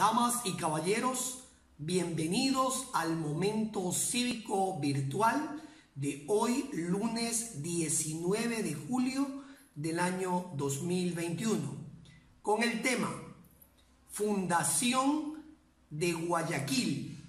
Damas y caballeros, bienvenidos al momento cívico virtual de hoy, lunes 19 de julio del año 2021, con el tema Fundación de Guayaquil.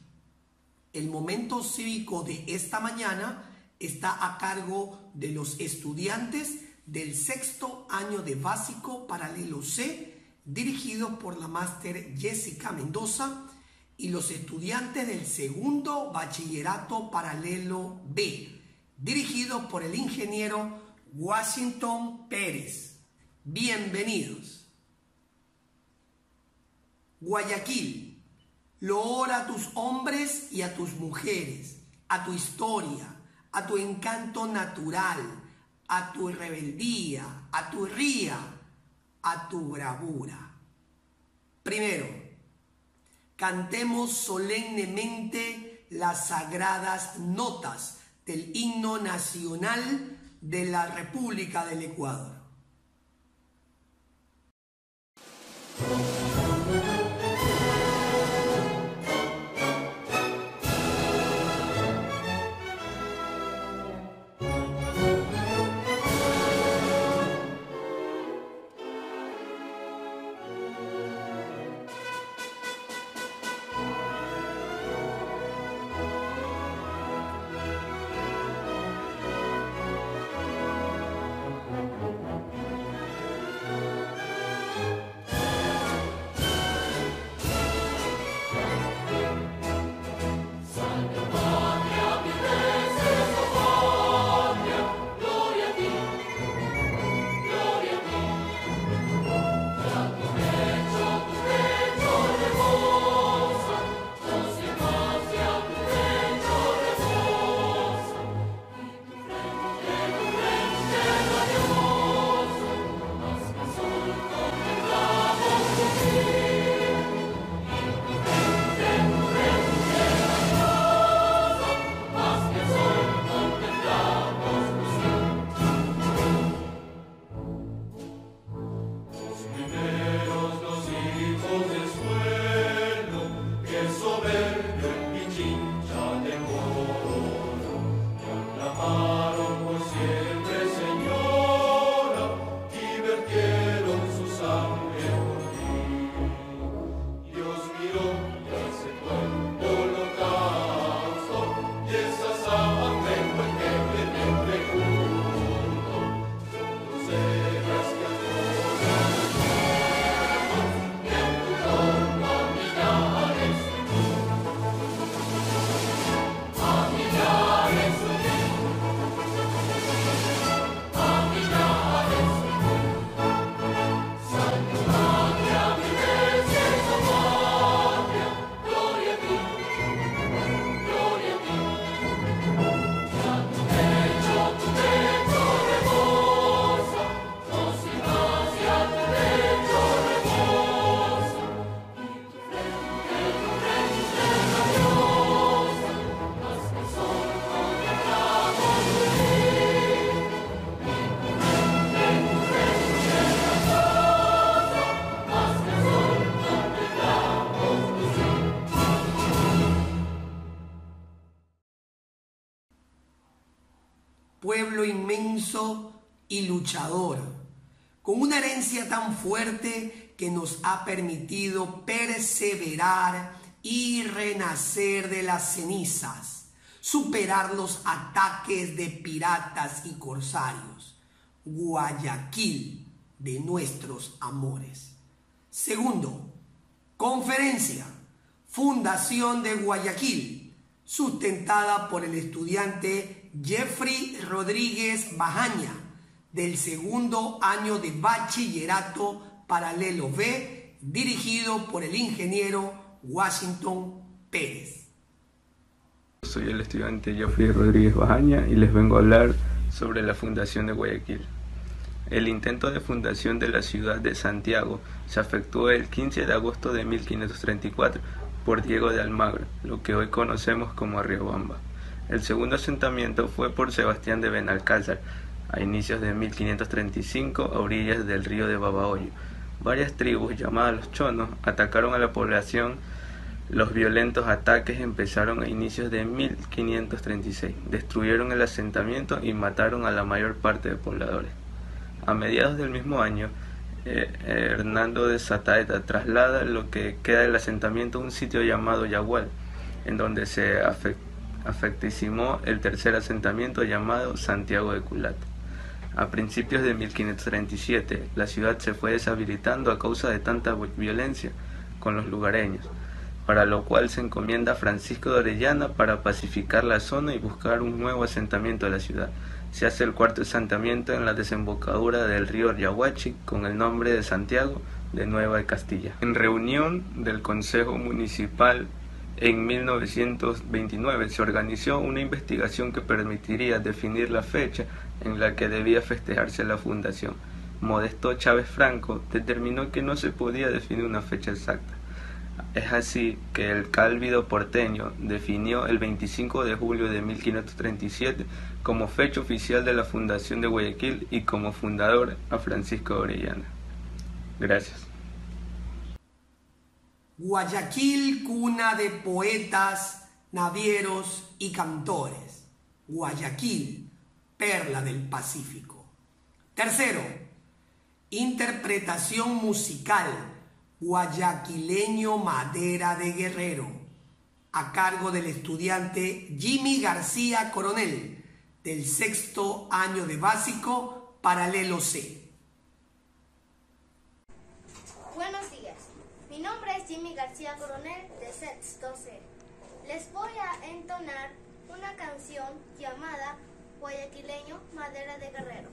El momento cívico de esta mañana está a cargo de los estudiantes del sexto año de básico paralelo C dirigidos por la máster Jessica Mendoza y los estudiantes del segundo bachillerato paralelo B, dirigidos por el ingeniero Washington Pérez. Bienvenidos. Guayaquil, loora a tus hombres y a tus mujeres, a tu historia, a tu encanto natural, a tu rebeldía, a tu ría, a tu bravura. Primero, cantemos solemnemente las sagradas notas del himno nacional de la República del Ecuador. Y luchador, con una herencia tan fuerte que nos ha permitido perseverar y renacer de las cenizas, superar los ataques de piratas y corsarios. Guayaquil de nuestros amores. Segundo, conferencia, Fundación de Guayaquil, sustentada por el estudiante Jeffrey Rodríguez Bajaña, del segundo año de bachillerato paralelo B, dirigido por el ingeniero Washington Pérez. Soy el estudiante Jeffrey Rodríguez Bajaña y les vengo a hablar sobre la Fundación de Guayaquil. El intento de fundación de la ciudad de Santiago se efectuó el 15 de agosto de 1534 por Diego de Almagro, lo que hoy conocemos como Riobamba. El segundo asentamiento fue por Sebastián de Benalcázar, a inicios de 1535 a orillas del río de Babahoyo, varias tribus llamadas los chonos atacaron a la población. Los violentos ataques empezaron a inicios de 1536, destruyeron el asentamiento y mataron a la mayor parte de pobladores. A mediados del mismo año, eh, Hernando de Sataeta traslada lo que queda del asentamiento a un sitio llamado Yagual, en donde se afectísimó el tercer asentamiento llamado Santiago de Culat. A principios de 1537, la ciudad se fue deshabilitando a causa de tanta violencia con los lugareños, para lo cual se encomienda a Francisco de Orellana para pacificar la zona y buscar un nuevo asentamiento de la ciudad. Se hace el cuarto asentamiento en la desembocadura del río Yahuachi con el nombre de Santiago de Nueva Castilla. En reunión del Consejo Municipal en 1929 se organizó una investigación que permitiría definir la fecha en la que debía festejarse la fundación. Modesto Chávez Franco determinó que no se podía definir una fecha exacta. Es así que el cálvido porteño definió el 25 de julio de 1537 como fecha oficial de la fundación de Guayaquil y como fundador a Francisco Orellana. Gracias. Guayaquil, cuna de poetas, navieros y cantores. Guayaquil, perla del Pacífico. Tercero, interpretación musical, guayaquileño Madera de Guerrero, a cargo del estudiante Jimmy García Coronel, del sexto año de básico, paralelo C. Buenos días, mi nombre es Jimmy García Coronel, de sexto C. Les voy a entonar una canción llamada madera de guerrero.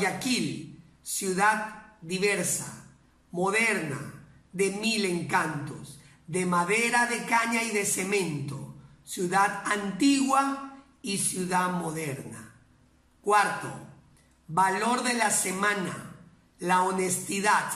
Guayaquil, ciudad diversa, moderna, de mil encantos, de madera, de caña y de cemento, ciudad antigua y ciudad moderna. Cuarto, valor de la semana, la honestidad,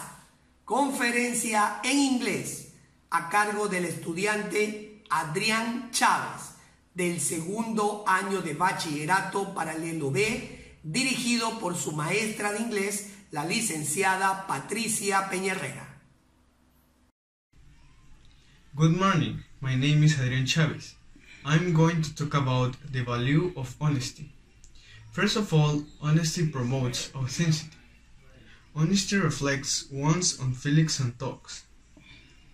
conferencia en inglés a cargo del estudiante Adrián Chávez del segundo año de bachillerato paralelo B dirigido por su maestra de inglés, la licenciada Patricia Peñerrera. Good morning, my name is Adrian Chavez. I'm going to talk about the value of honesty. First of all, honesty promotes authenticity. Honesty reflects one's own feelings and thoughts.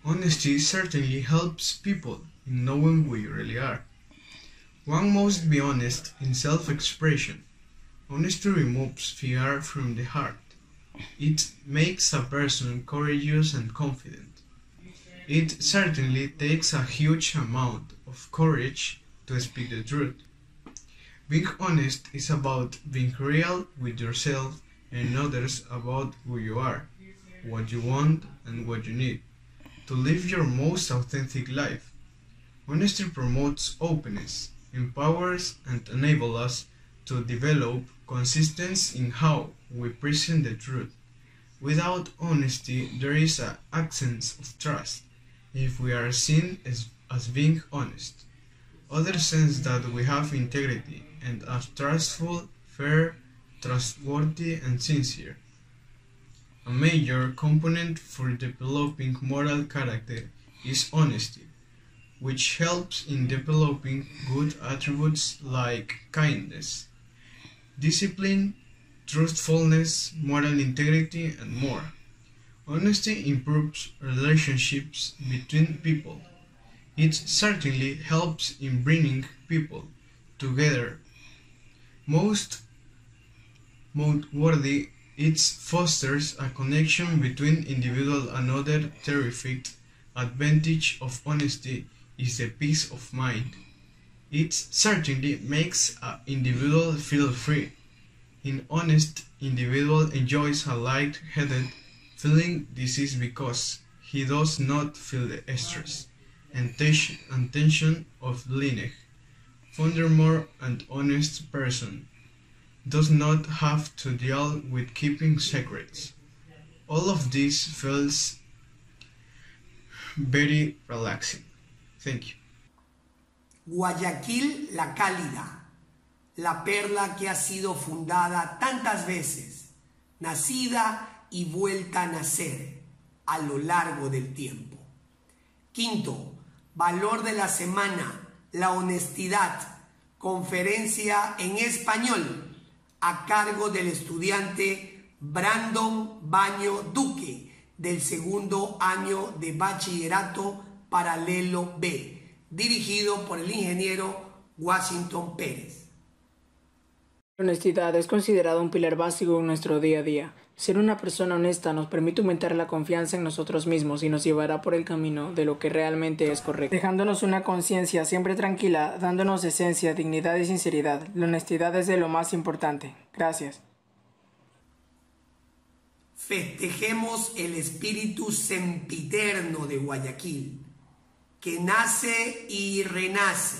Honesty certainly helps people in knowing who you really are. One must be honest in self expression Honesty removes fear from the heart. It makes a person courageous and confident. It certainly takes a huge amount of courage to speak the truth. Being honest is about being real with yourself and others about who you are, what you want, and what you need to live your most authentic life. Honesty promotes openness, empowers, and enables us to develop consistency in how we present the truth. Without honesty, there is an absence of trust if we are seen as, as being honest. Others sense that we have integrity and are trustful, fair, trustworthy, and sincere. A major component for developing moral character is honesty, which helps in developing good attributes like kindness, discipline, truthfulness, moral integrity, and more. Honesty improves relationships between people. It certainly helps in bringing people together. Most noteworthy, it fosters a connection between individual and other terrific advantage of honesty is the peace of mind. It certainly makes an individual feel free an honest individual enjoys a light-headed feeling this is because he does not feel the stress and tension of living. Furthermore, an honest person does not have to deal with keeping secrets. All of this feels very relaxing. Thank you. Guayaquil la Cálida. la perla que ha sido fundada tantas veces, nacida y vuelta a nacer a lo largo del tiempo. Quinto, valor de la semana, la honestidad, conferencia en español a cargo del estudiante Brandon Baño Duque del segundo año de bachillerato paralelo B, dirigido por el ingeniero Washington Pérez. La honestidad es considerada un pilar básico en nuestro día a día. Ser una persona honesta nos permite aumentar la confianza en nosotros mismos y nos llevará por el camino de lo que realmente es correcto, dejándonos una conciencia siempre tranquila, dándonos esencia, dignidad y sinceridad. La honestidad es de lo más importante. Gracias. Festejemos el espíritu sempiterno de Guayaquil, que nace y renace,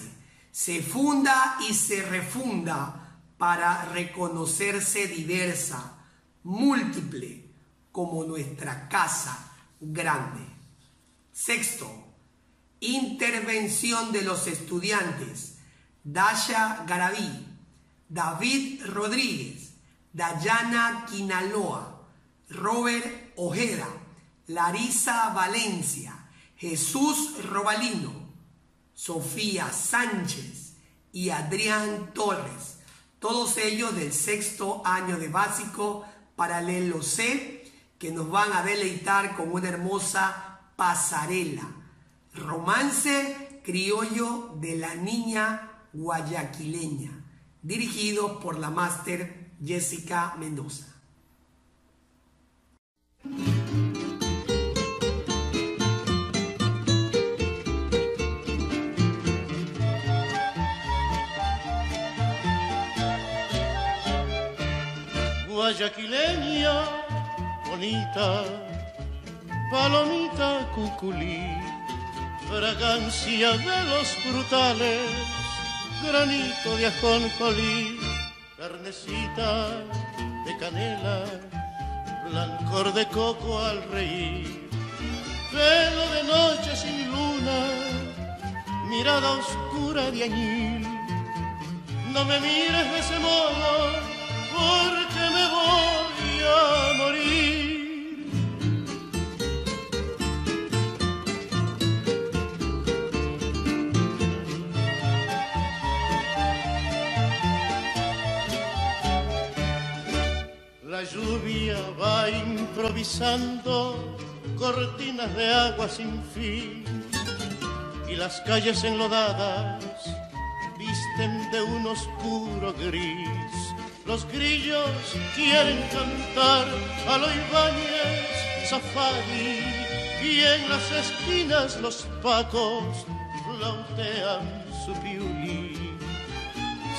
se funda y se refunda para reconocerse diversa, múltiple, como nuestra casa grande. Sexto, intervención de los estudiantes. Dasha Garaví, David Rodríguez, Dayana Quinaloa, Robert Ojeda, Larisa Valencia, Jesús Robalino, Sofía Sánchez y Adrián Torres todos ellos del sexto año de básico paralelo C, que nos van a deleitar con una hermosa pasarela. Romance criollo de la niña guayaquileña, dirigido por la máster Jessica Mendoza. Guayaquileña, bonita, palomita cuculí, fragancia de los frutales, granito de ajonjolí, carnecita de canela, blancor de coco al reír, pelo de noche sin luna, mirada oscura de añil. No me mires de ese modo, porque va improvisando cortinas de agua sin fin y las calles enlodadas visten de un oscuro gris los grillos quieren cantar a lo Ibáñez Zafadi y en las esquinas los pacos flautean su piulín.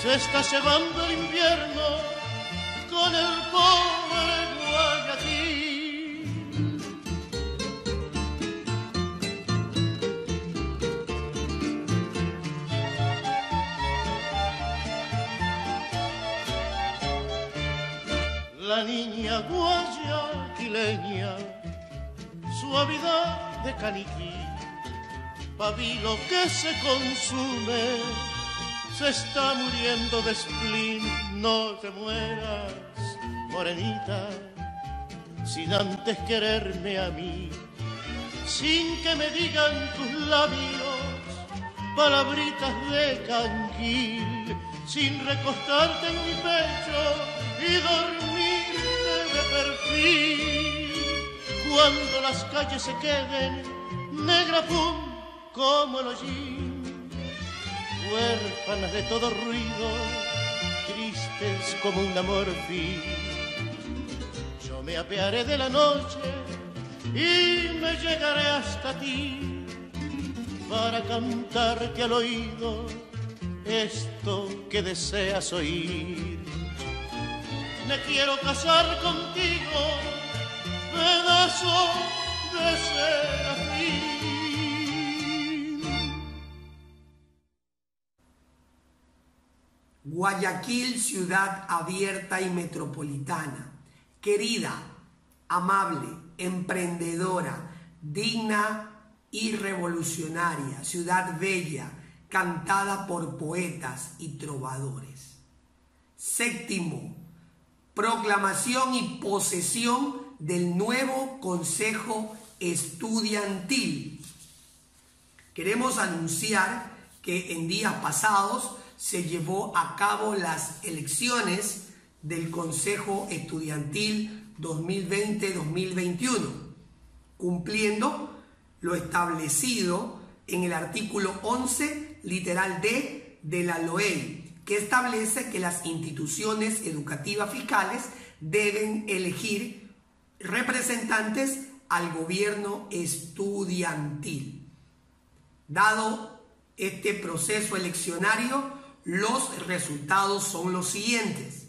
Se está llevando el invierno con el pobre. La niña guayaquileña, suavidad de caniquí, pabilo que se consume, se está muriendo de spleen, no te mueras, morenita, sin antes quererme a mí, sin que me digan tus labios palabritas de canquil, sin recostarte en mi pecho y dormirte de perfil. Cuando las calles se queden negra pum como el hollín, huérfanas de todo ruido, tristes como un amor fin. Me apearé de la noche y me llegaré hasta ti para cantarte al oído esto que deseas oír. Me quiero casar contigo, pedazo de serafín. Guayaquil, ciudad abierta y metropolitana, querida, amable, emprendedora, digna y revolucionaria, ciudad bella, cantada por poetas y trovadores. Séptimo, proclamación y posesión del nuevo Consejo Estudiantil. Queremos anunciar que en días pasados se llevó a cabo las elecciones del Consejo Estudiantil 2020-2021, cumpliendo lo establecido en el artículo 11, literal D de la LOEI, que establece que las instituciones educativas fiscales deben elegir representantes al gobierno estudiantil. Dado este proceso eleccionario, los resultados son los siguientes.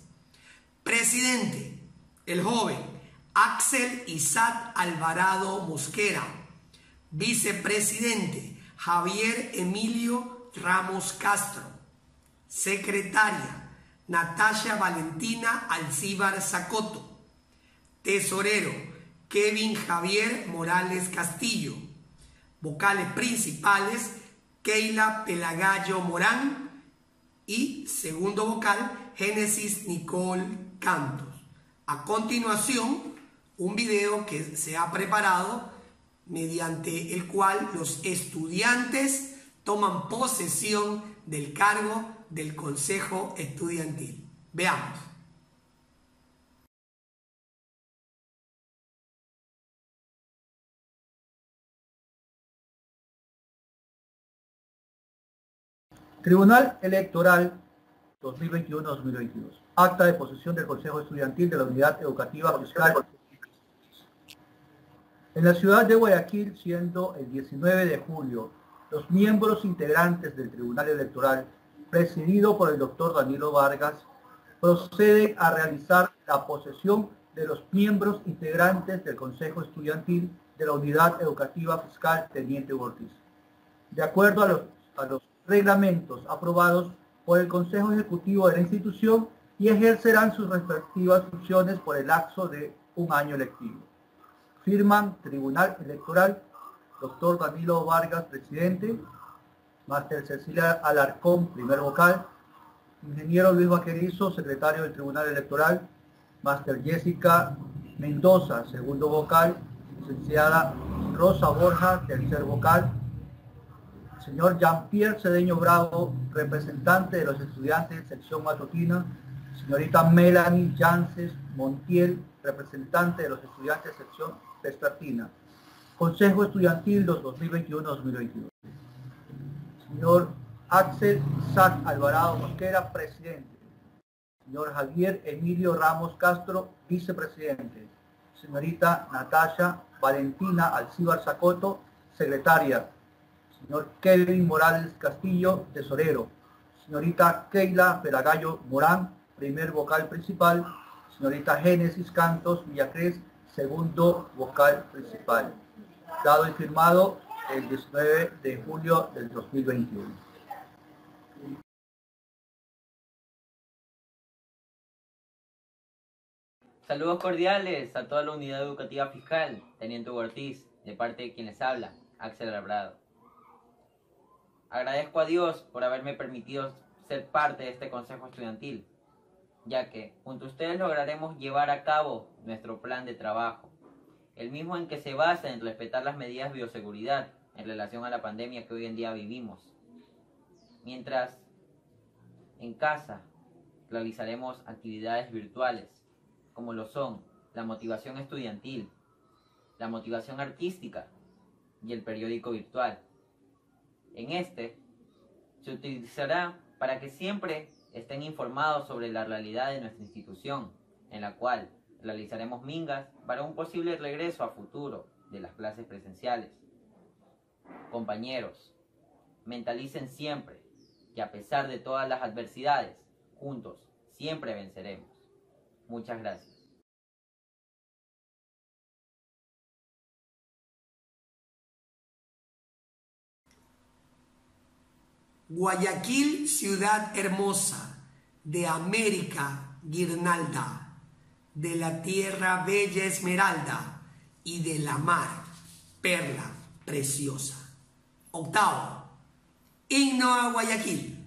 Presidente, el joven Axel Isaac Alvarado Mosquera, Vicepresidente Javier Emilio Ramos Castro. Secretaria Natasha Valentina Alcíbar Zacoto. Tesorero Kevin Javier Morales Castillo. Vocales principales Keila Pelagallo Morán. Y segundo vocal Génesis Nicole Cantos. A continuación, un video que se ha preparado mediante el cual los estudiantes toman posesión del cargo del Consejo Estudiantil. Veamos. Tribunal Electoral 2021-2022. Acta de posesión del Consejo Estudiantil de la Unidad Educativa Fiscal en la ciudad de Guayaquil, siendo el 19 de julio, los miembros integrantes del Tribunal Electoral, presidido por el doctor Danilo Vargas, proceden a realizar la posesión de los miembros integrantes del Consejo Estudiantil de la Unidad Educativa Fiscal Teniente Ortiz. De acuerdo a los, a los reglamentos aprobados por el Consejo Ejecutivo de la institución y ejercerán sus respectivas funciones por el lapso de un año lectivo. Firman Tribunal Electoral, doctor Danilo Vargas, presidente, Máster Cecilia Alarcón, primer vocal, ingeniero Luis Vaquerizo, secretario del Tribunal Electoral, Máster Jessica Mendoza, segundo vocal, licenciada Rosa Borja, tercer vocal, señor Jean-Pierre Cedeño Bravo, representante de los estudiantes sección matutina, señorita Melanie Jances Montiel, representante de los estudiantes sección vespertina. Consejo Estudiantil 2021-2022. Señor Axel Isaac Alvarado Mosquera, presidente. Señor Javier Emilio Ramos Castro, vicepresidente. Señorita Natasha Valentina Alcíbar Zacoto, secretaria. Señor Kevin Morales Castillo, tesorero. Señorita Keila Pelagallo Morán, primer vocal principal. Señorita Génesis Cantos Villacrés, segundo vocal principal, dado y firmado el 19 de julio del 2021. Saludos cordiales a toda la unidad educativa fiscal, Teniente Ortiz, de parte de quien les habla, Axel Albrado. Agradezco a Dios por haberme permitido ser parte de este consejo estudiantil, ya que junto a ustedes lograremos llevar a cabo nuestro plan de trabajo, el mismo en que se basa en respetar las medidas de bioseguridad en relación a la pandemia que hoy en día vivimos. Mientras en casa realizaremos actividades virtuales, como lo son la motivación estudiantil, la motivación artística y el periódico virtual. En este se utilizará para que siempre estén informados sobre la realidad de nuestra institución, en la cual realizaremos mingas para un posible regreso a futuro de las clases presenciales. Compañeros, mentalicen siempre que a pesar de todas las adversidades, juntos siempre venceremos. Muchas gracias. Guayaquil, ciudad hermosa, de América, guirnalda, de la tierra bella esmeralda y de la mar, perla preciosa. Octavo, himno a Guayaquil.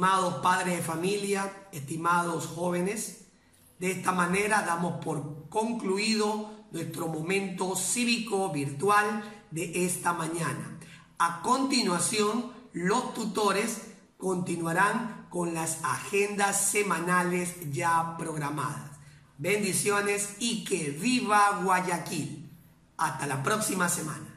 Estimados padres de familia, estimados jóvenes, de esta manera damos por concluido nuestro momento cívico virtual de esta mañana. A continuación, los tutores continuarán con las agendas semanales ya programadas. Bendiciones y que viva Guayaquil. Hasta la próxima semana.